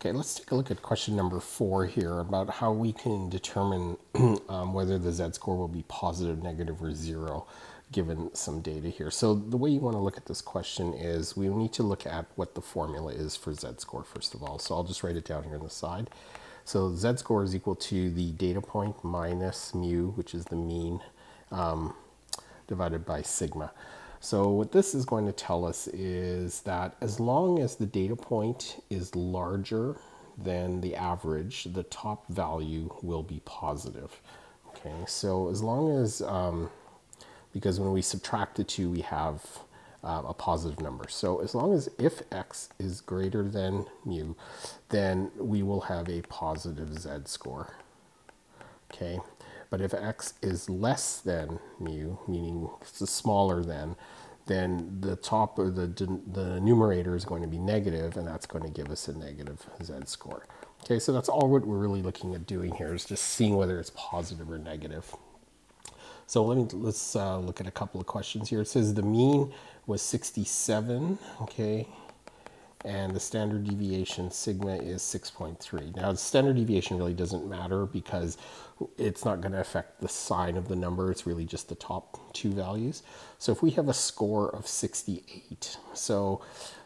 Okay, let's take a look at question number four here about how we can determine um, whether the z-score will be positive, negative, or zero given some data here. So the way you want to look at this question is we need to look at what the formula is for z-score first of all. So I'll just write it down here on the side. So z-score is equal to the data point minus mu, which is the mean, um, divided by sigma. So what this is going to tell us is that as long as the data point is larger than the average, the top value will be positive. Okay, so as long as, um, because when we subtract the two, we have uh, a positive number. So as long as if x is greater than mu, then we will have a positive z-score. Okay, but if x is less than mu, meaning it's smaller than, then the top or the, the numerator is going to be negative, and that's going to give us a negative z-score. Okay, so that's all what we're really looking at doing here is just seeing whether it's positive or negative. So let me let's uh, look at a couple of questions here. It says the mean was 67. Okay, and the standard deviation sigma is 6.3. Now the standard deviation really doesn't matter because it's not going to affect the sign of the number, it's really just the top two values. So if we have a score of 68, so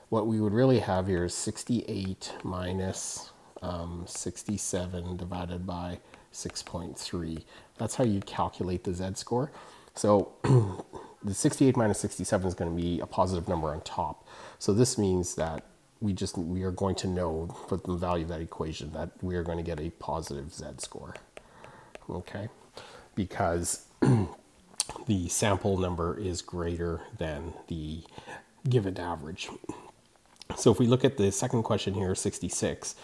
what we would really have here is 68 minus, um, 67 divided by 6.3. That's how you calculate the z-score. So the 68 minus 67 is going to be a positive number on top. So this means that we just we are going to know for the value of that equation that we are going to get a positive z score okay? Because the sample number is greater than the given average. So if we look at the second question here 66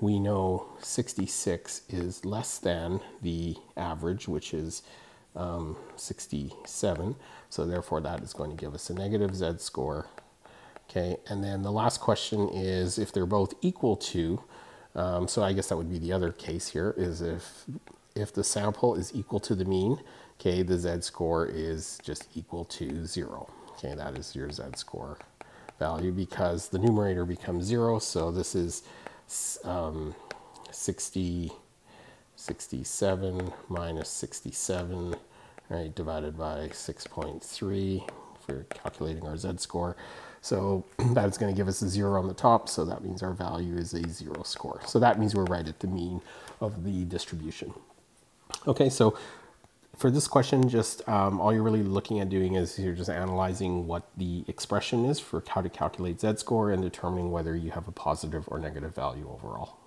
we know 66 is less than the average which is um, 67 so therefore that is going to give us a negative z score Okay, and then the last question is if they're both equal to, um, so I guess that would be the other case here, is if, if the sample is equal to the mean, okay, the z-score is just equal to zero. Okay, that is your z-score value because the numerator becomes zero, so this is um, 60, 67 minus 67, right, divided by 6.3 for calculating our z-score. So that is going to give us a zero on the top, so that means our value is a zero score. So that means we're right at the mean of the distribution. Okay, so for this question, just um, all you're really looking at doing is you're just analyzing what the expression is for how to calculate z-score and determining whether you have a positive or negative value overall.